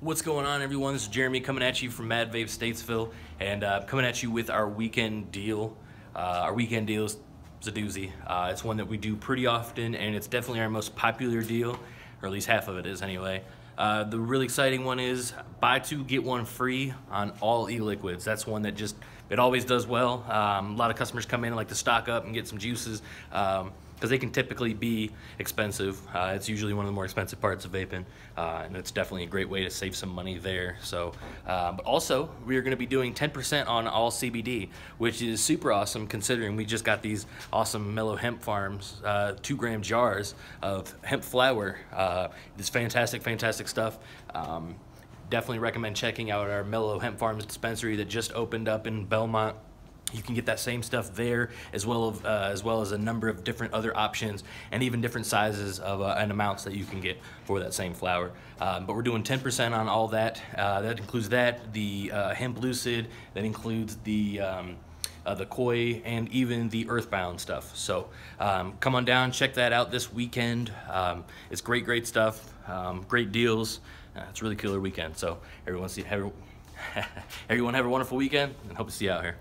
What's going on, everyone? This is Jeremy coming at you from Mad Vape Statesville, and uh, coming at you with our weekend deal. Uh, our weekend deal is a doozy. Uh, it's one that we do pretty often, and it's definitely our most popular deal, or at least half of it is anyway. Uh, the really exciting one is buy two get one free on all e-liquids. That's one that just it always does well. Um, a lot of customers come in and like to stock up and get some juices. Um, because they can typically be expensive. Uh, it's usually one of the more expensive parts of vaping, uh, and it's definitely a great way to save some money there. So, uh, but also we are going to be doing 10% on all CBD, which is super awesome considering we just got these awesome Mellow Hemp Farms uh, two gram jars of hemp flower. Uh, it's fantastic, fantastic stuff. Um, definitely recommend checking out our Mellow Hemp Farms dispensary that just opened up in Belmont. You can get that same stuff there, as well as, uh, as well as a number of different other options, and even different sizes of uh, and amounts that you can get for that same flower. Um, but we're doing 10% on all that. Uh, that includes that, the uh, hemp lucid, that includes the um, uh, the koi, and even the earthbound stuff. So um, come on down, check that out this weekend. Um, it's great, great stuff, um, great deals. Uh, it's a really killer weekend. So everyone see, everyone have a wonderful weekend, and hope to see you out here.